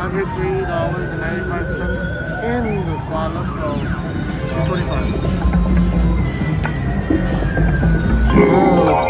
$103.95 in the slot. Let's go. 225 Ooh.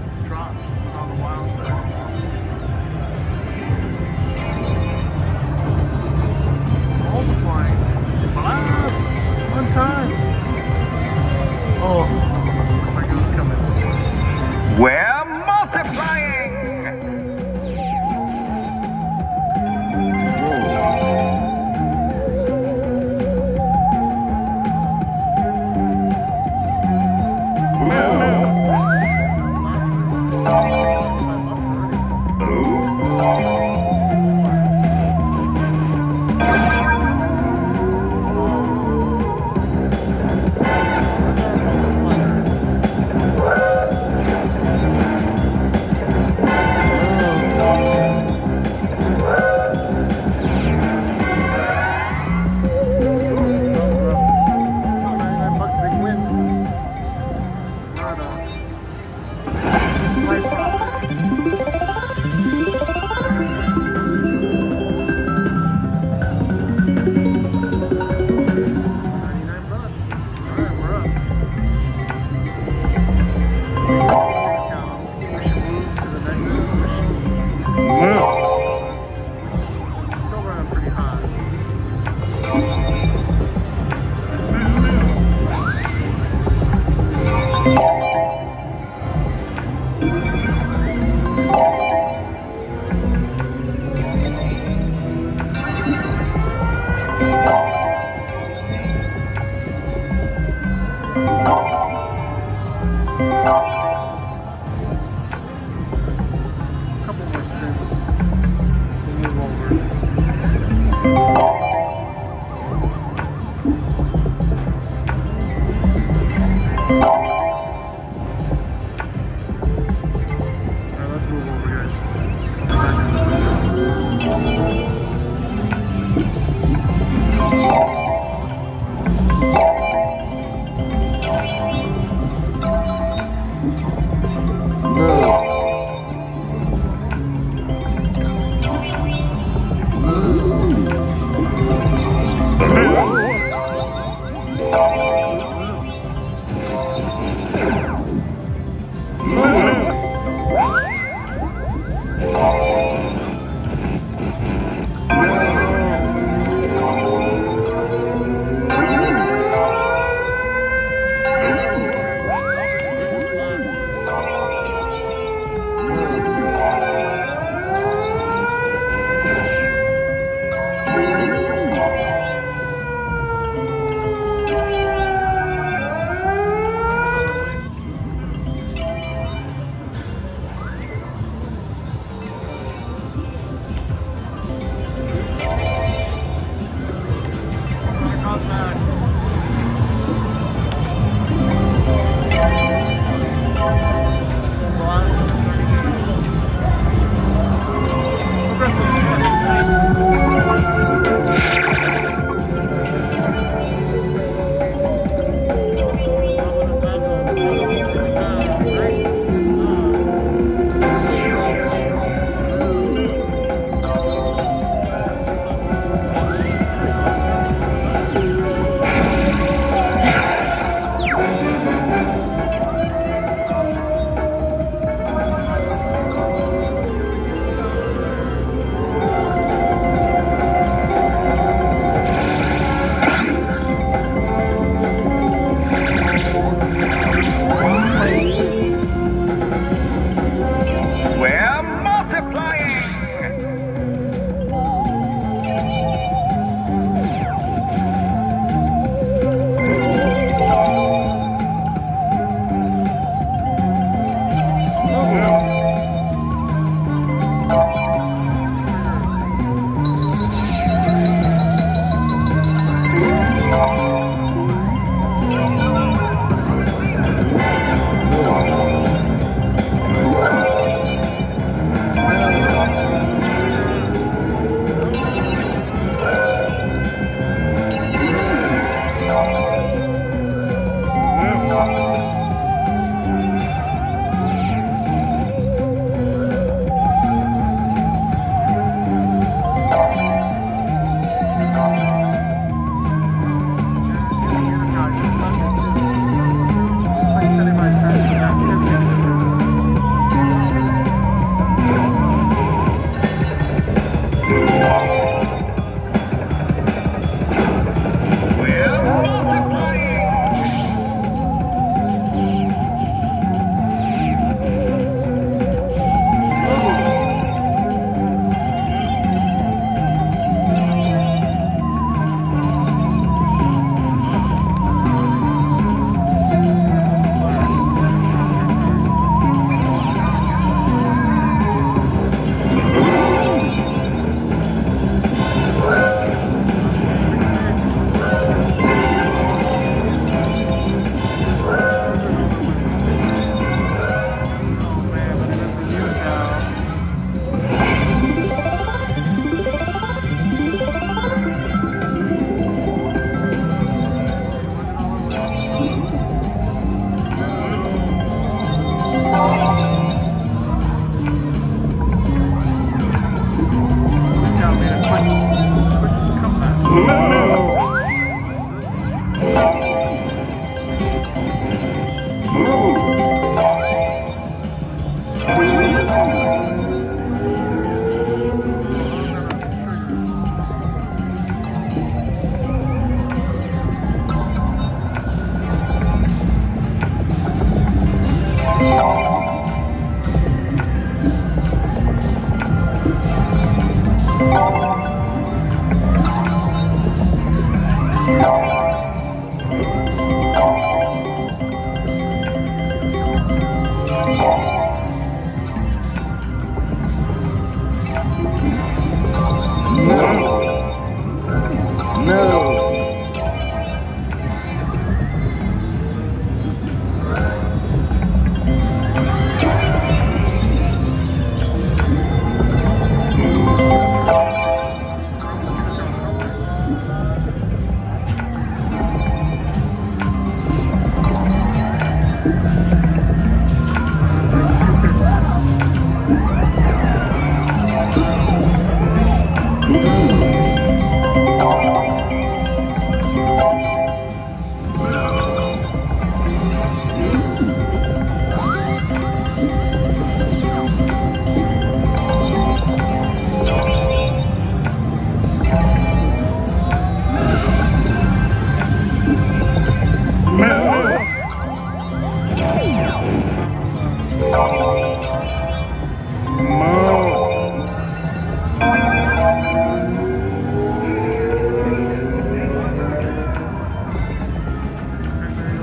drops on the wild side. Multiplying. Blast! One time. Oh, there goes coming. Where?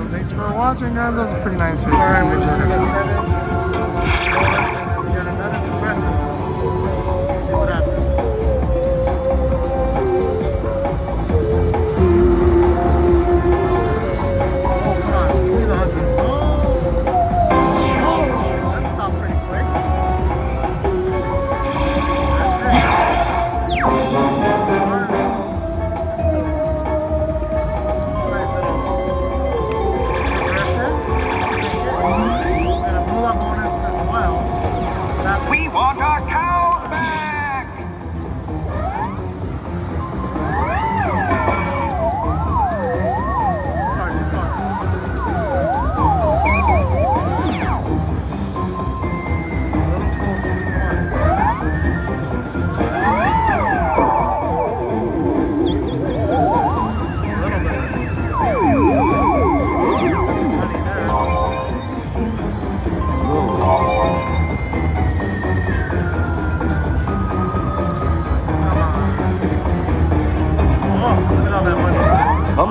Thanks for watching guys, that was a pretty nice video.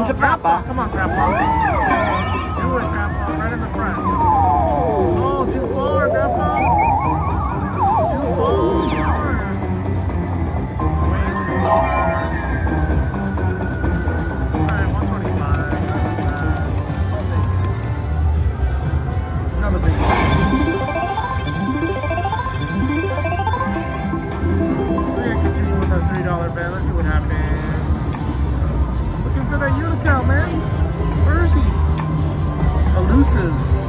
to Grandpa. Come on, Grandpa. Do it, Grandpa, right in the front. Oh, too far, Grandpa. Too far. Way too far. Alright, 125. Another big one. $3 bet. Let's see what happens for that unicorn, man. Where is he? Elusive.